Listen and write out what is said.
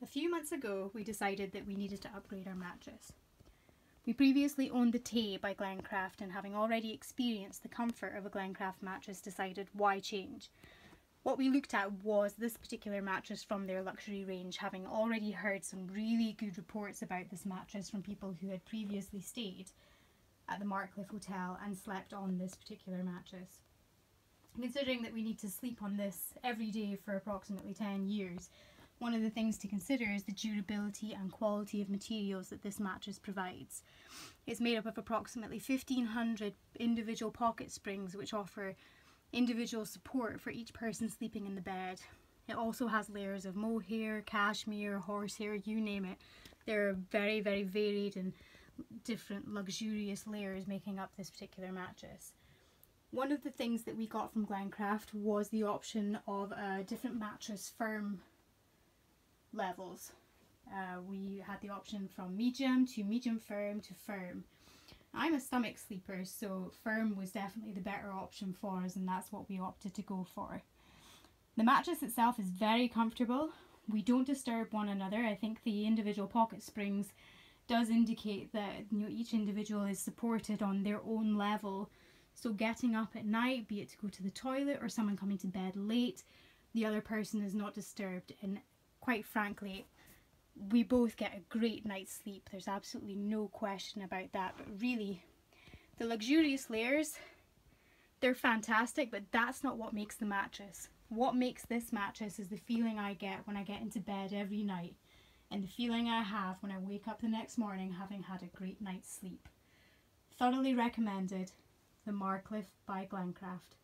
A few months ago, we decided that we needed to upgrade our mattress. We previously owned the Tay by Glencraft and having already experienced the comfort of a Glencraft mattress decided why change. What we looked at was this particular mattress from their luxury range, having already heard some really good reports about this mattress from people who had previously stayed at the Marcliffe Hotel and slept on this particular mattress. Considering that we need to sleep on this every day for approximately 10 years, one of the things to consider is the durability and quality of materials that this mattress provides. It's made up of approximately 1500 individual pocket springs which offer individual support for each person sleeping in the bed. It also has layers of mohair, cashmere, horsehair, you name it. There are very, very varied and different luxurious layers making up this particular mattress. One of the things that we got from Glencraft was the option of a different mattress firm levels. Uh, we had the option from medium to medium firm to firm. I'm a stomach sleeper, so firm was definitely the better option for us, and that's what we opted to go for. The mattress itself is very comfortable. We don't disturb one another. I think the individual pocket springs does indicate that you know each individual is supported on their own level. So getting up at night, be it to go to the toilet or someone coming to bed late, the other person is not disturbed in quite frankly, we both get a great night's sleep. There's absolutely no question about that. But really, the luxurious layers, they're fantastic, but that's not what makes the mattress. What makes this mattress is the feeling I get when I get into bed every night and the feeling I have when I wake up the next morning having had a great night's sleep. Thoroughly recommended, the Marcliffe by Glencraft.